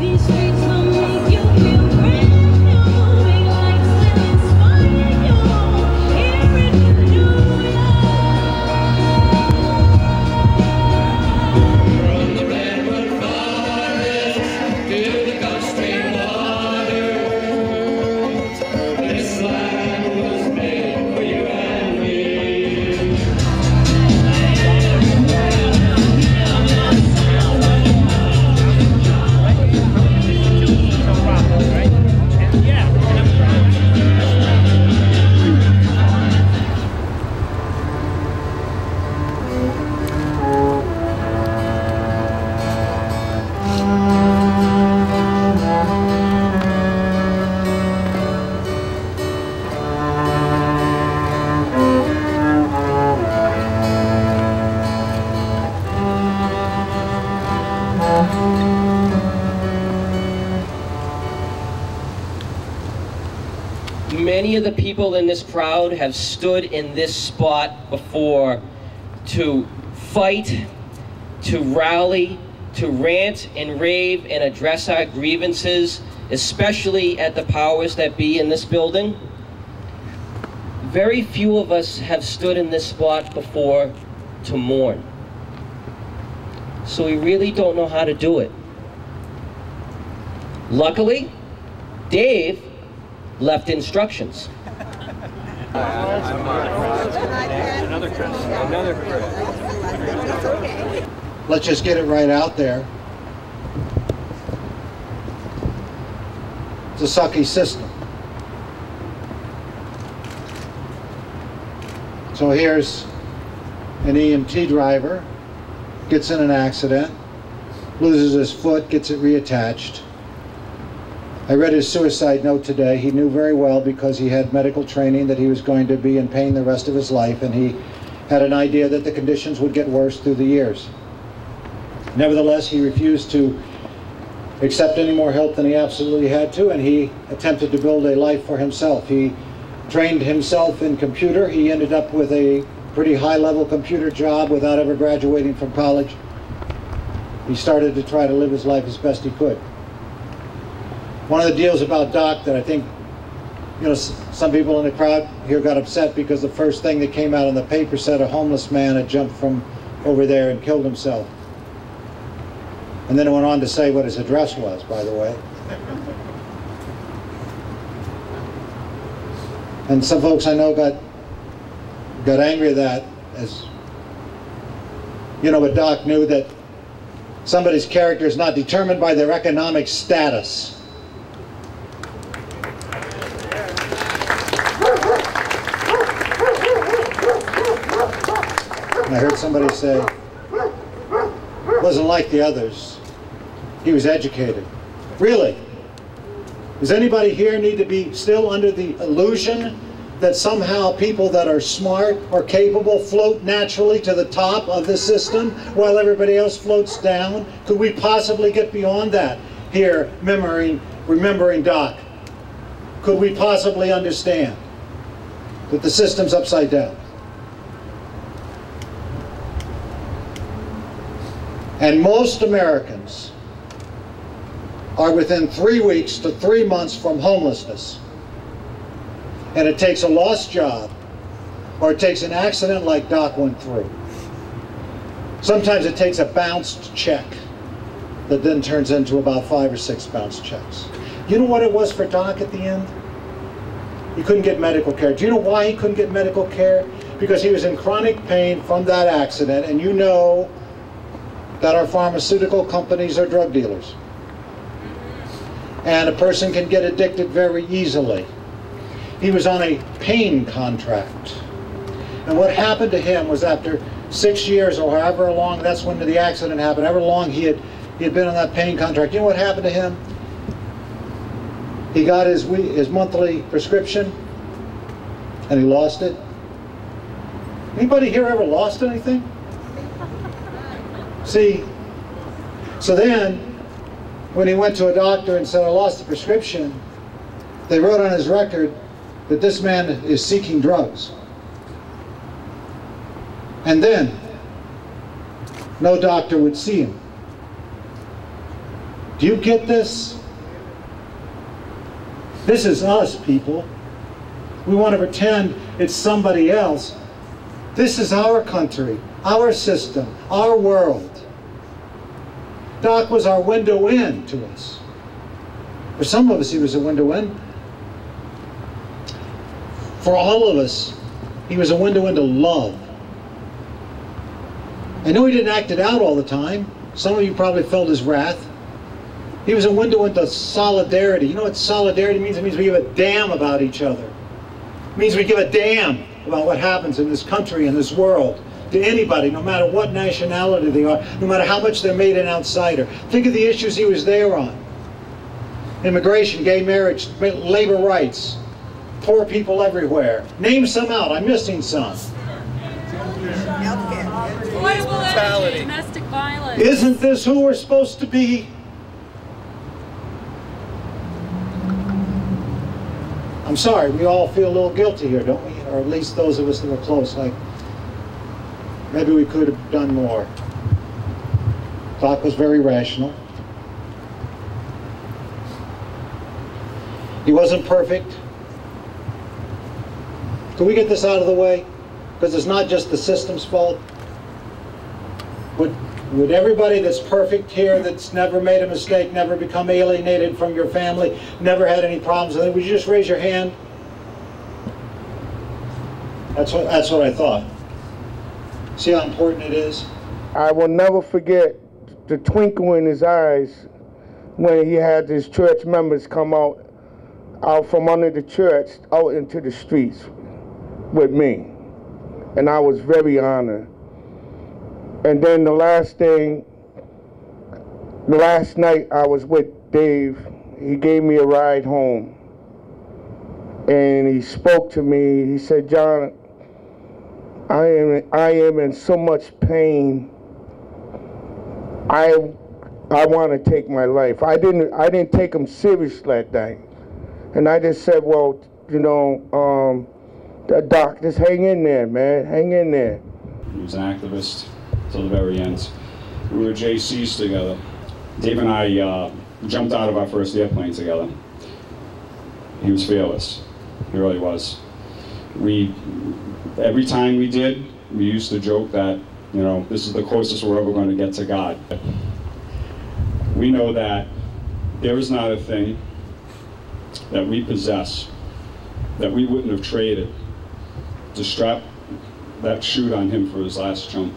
These streets Many of the people in this crowd have stood in this spot before to fight, to rally, to rant and rave and address our grievances, especially at the powers that be in this building. Very few of us have stood in this spot before to mourn. So we really don't know how to do it. Luckily, Dave left instructions. Let's just get it right out there. It's a sucky system. So here's an EMT driver, gets in an accident, loses his foot, gets it reattached. I read his suicide note today. He knew very well because he had medical training that he was going to be in pain the rest of his life, and he had an idea that the conditions would get worse through the years. Nevertheless, he refused to accept any more help than he absolutely had to, and he attempted to build a life for himself. He trained himself in computer. He ended up with a pretty high-level computer job without ever graduating from college. He started to try to live his life as best he could. One of the deals about Doc that I think, you know, some people in the crowd here got upset because the first thing that came out in the paper said a homeless man had jumped from over there and killed himself. And then it went on to say what his address was, by the way. And some folks I know got got angry at that as you know, but Doc knew that somebody's character is not determined by their economic status. And I heard somebody say, wasn't like the others. He was educated. Really? Does anybody here need to be still under the illusion that somehow people that are smart or capable float naturally to the top of the system while everybody else floats down? Could we possibly get beyond that here, remembering, remembering Doc? Could we possibly understand that the system's upside down? And most Americans are within three weeks to three months from homelessness. And it takes a lost job or it takes an accident like Doc went through. Sometimes it takes a bounced check that then turns into about five or six bounced checks. You know what it was for Doc at the end? He couldn't get medical care. Do you know why he couldn't get medical care? Because he was in chronic pain from that accident, and you know that our pharmaceutical companies are drug dealers. And a person can get addicted very easily. He was on a pain contract. And what happened to him was after six years or however long, that's when the accident happened, however long he had, he had been on that pain contract, you know what happened to him? He got his, his monthly prescription and he lost it. Anybody here ever lost anything? See, so then, when he went to a doctor and said, I lost the prescription, they wrote on his record that this man is seeking drugs. And then, no doctor would see him. Do you get this? This is us, people. We want to pretend it's somebody else. This is our country, our system, our world. Doc was our window in to us. For some of us, he was a window in. For all of us, he was a window into love. I know he didn't act it out all the time. Some of you probably felt his wrath. He was a window into solidarity. You know what solidarity means? It means we give a damn about each other. It means we give a damn about what happens in this country and this world to anybody, no matter what nationality they are, no matter how much they're made an outsider. Think of the issues he was there on. Immigration, gay marriage, labor rights, poor people everywhere. Name some out. I'm missing some. Energy, domestic violence. Isn't this who we're supposed to be? I'm sorry, we all feel a little guilty here, don't we? Or at least those of us that were close, like, maybe we could have done more. Doc was very rational. He wasn't perfect. Can we get this out of the way? Because it's not just the system's fault. Would, would everybody that's perfect here, that's never made a mistake, never become alienated from your family, never had any problems, would you just raise your hand? That's what, that's what I thought. See how important it is? I will never forget the twinkle in his eyes when he had his church members come out out from under the church out into the streets with me. And I was very honored. And then the last thing, the last night I was with Dave, he gave me a ride home. And he spoke to me. He said, John, I am I am in so much pain. I I want to take my life. I didn't I didn't take him serious that night, and I just said, well, you know, um, doc, just hang in there, man, hang in there. He was an activist till the very end. We were JCs together. Dave and I uh, jumped out of our first airplane together. He was fearless. He really was. We, every time we did, we used to joke that, you know, this is the closest we're ever going to get to God. We know that there is not a thing that we possess that we wouldn't have traded to strap that chute on him for his last jump.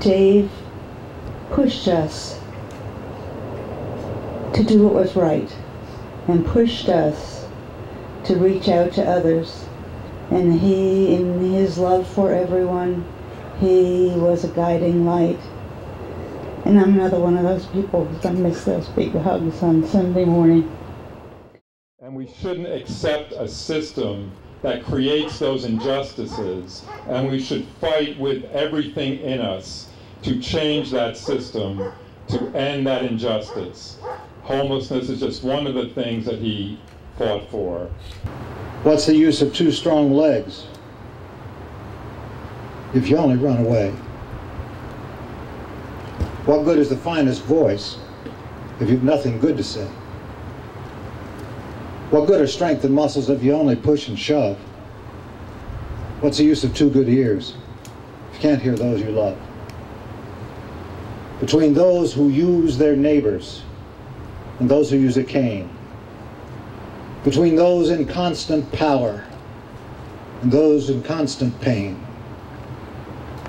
Dave pushed us to do what was right and pushed us to reach out to others. And he, in his love for everyone, he was a guiding light. And I'm another one of those people who's gonna miss those big hugs on Sunday morning. And we shouldn't accept a system that creates those injustices. And we should fight with everything in us to change that system, to end that injustice. Homelessness is just one of the things that he fought for. What's the use of two strong legs if you only run away? What good is the finest voice if you've nothing good to say? What good are strength and muscles if you only push and shove? What's the use of two good ears if you can't hear those you love? Between those who use their neighbors and those who use a cane, between those in constant power and those in constant pain,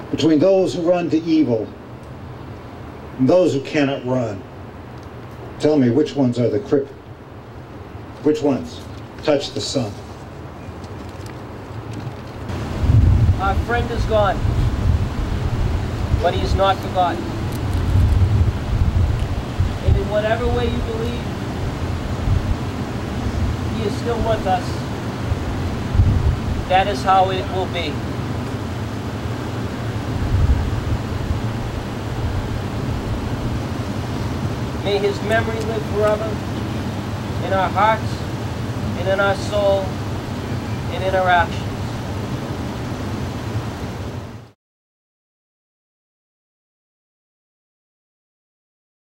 between those who run to evil and those who cannot run. Tell me which ones are the crippled? Which ones touch the sun? Our friend is gone, but he is not forgotten. And in whatever way you believe, is still with us. That is how it will be. May his memory live forever in our hearts and in our soul and in our actions.